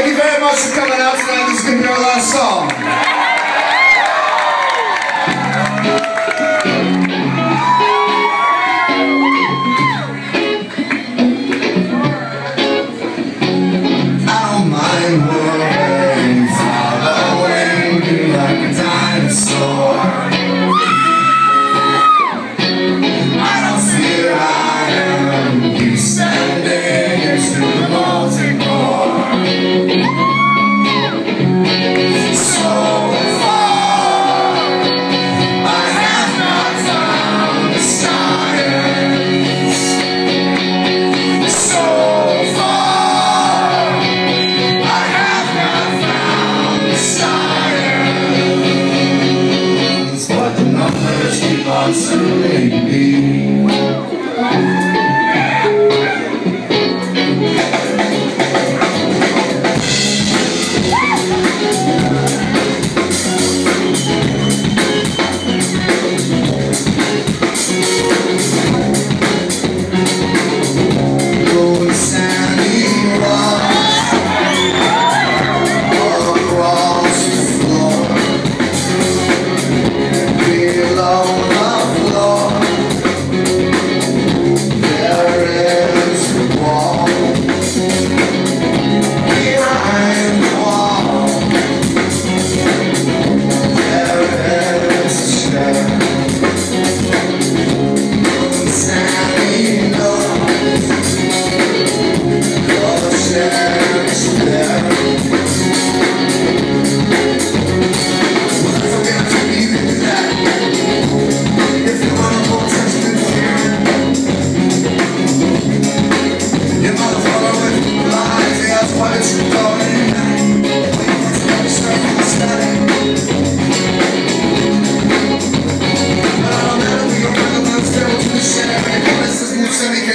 Thank you very much for coming out tonight. This is going to be our last song. constantly singing.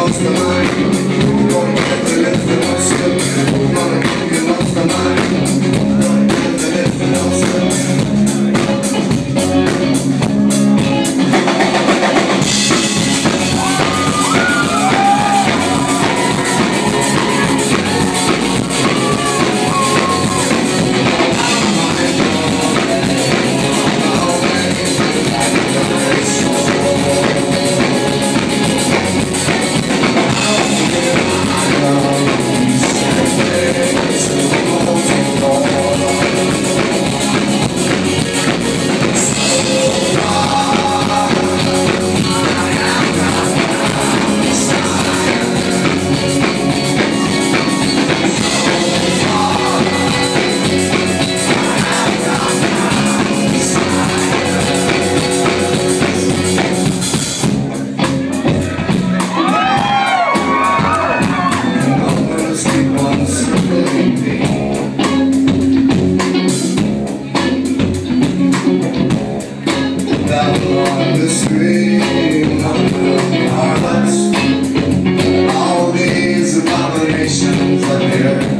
lost the mine. don't ever let them slip. nation for there.